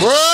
Bro!